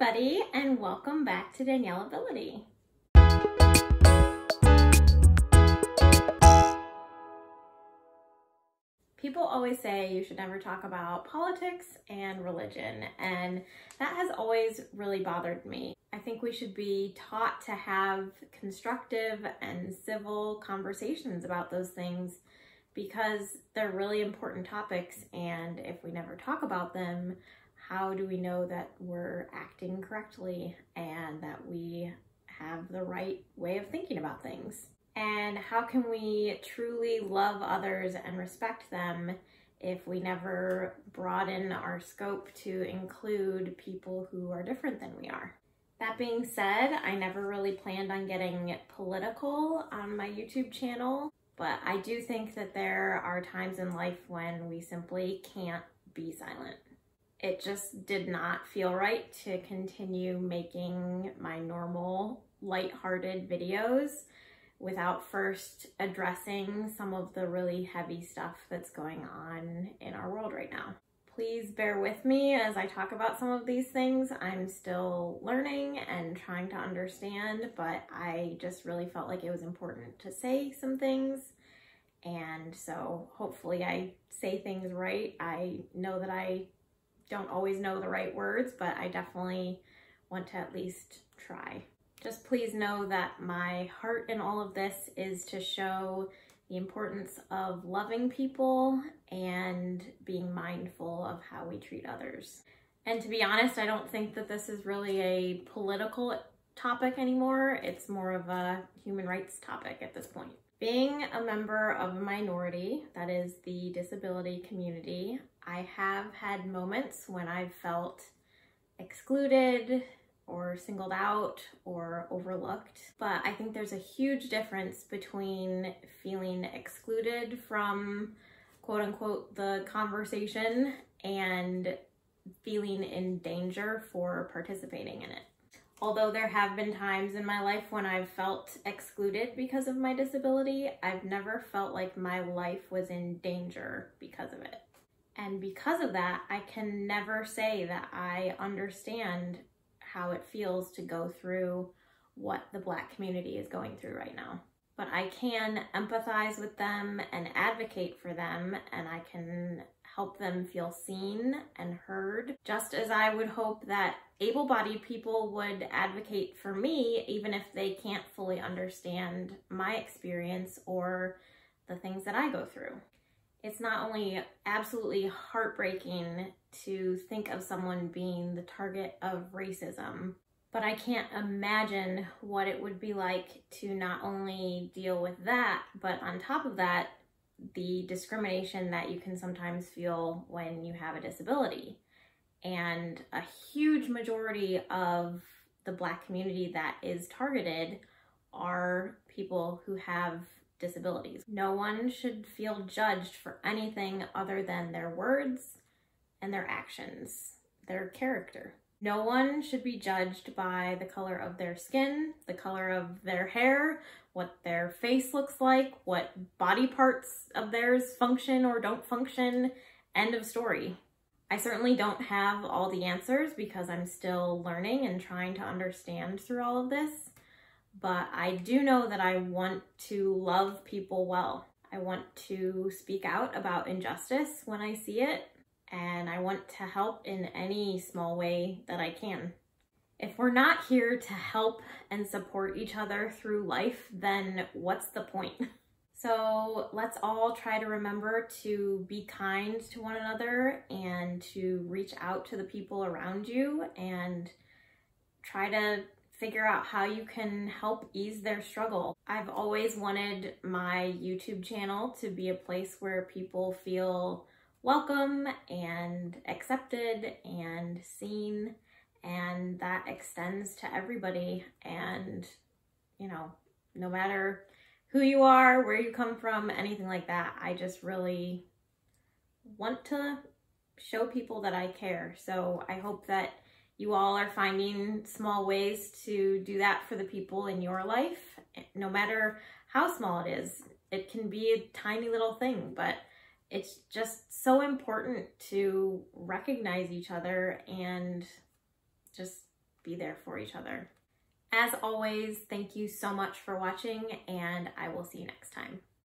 everybody, and welcome back to Daniellability. People always say you should never talk about politics and religion, and that has always really bothered me. I think we should be taught to have constructive and civil conversations about those things because they're really important topics, and if we never talk about them, how do we know that we're acting correctly and that we have the right way of thinking about things? And how can we truly love others and respect them if we never broaden our scope to include people who are different than we are? That being said, I never really planned on getting political on my YouTube channel, but I do think that there are times in life when we simply can't be silent it just did not feel right to continue making my normal light-hearted videos without first addressing some of the really heavy stuff that's going on in our world right now. Please bear with me as I talk about some of these things. I'm still learning and trying to understand, but I just really felt like it was important to say some things. And so hopefully I say things right. I know that I don't always know the right words, but I definitely want to at least try. Just please know that my heart in all of this is to show the importance of loving people and being mindful of how we treat others. And to be honest, I don't think that this is really a political topic anymore. It's more of a human rights topic at this point. Being a member of a minority, that is the disability community, I have had moments when I've felt excluded or singled out or overlooked. But I think there's a huge difference between feeling excluded from quote unquote the conversation and feeling in danger for participating in it. Although there have been times in my life when I've felt excluded because of my disability, I've never felt like my life was in danger because of it. And because of that, I can never say that I understand how it feels to go through what the Black community is going through right now. But I can empathize with them and advocate for them, and I can help them feel seen and heard, just as I would hope that able bodied people would advocate for me, even if they can't fully understand my experience or the things that I go through. It's not only absolutely heartbreaking to think of someone being the target of racism, but I can't imagine what it would be like to not only deal with that, but on top of that, the discrimination that you can sometimes feel when you have a disability. And a huge majority of the Black community that is targeted are people who have disabilities. No one should feel judged for anything other than their words and their actions, their character. No one should be judged by the color of their skin, the color of their hair, what their face looks like, what body parts of theirs function or don't function. End of story. I certainly don't have all the answers because I'm still learning and trying to understand through all of this, but I do know that I want to love people well. I want to speak out about injustice when I see it, and I want to help in any small way that I can. If we're not here to help and support each other through life, then what's the point? So let's all try to remember to be kind to one another and to reach out to the people around you and try to figure out how you can help ease their struggle. I've always wanted my YouTube channel to be a place where people feel welcome and accepted and seen and that extends to everybody. And you know no matter who you are where you come from anything like that i just really want to show people that i care. So i hope that you all are finding small ways to do that for the people in your life no matter how small it is. It can be a tiny little thing but it's just so important to recognize each other and just be there for each other. As always, thank you so much for watching, and I will see you next time.